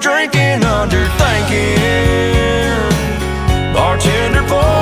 drinking, under thinking. Bartender, boy.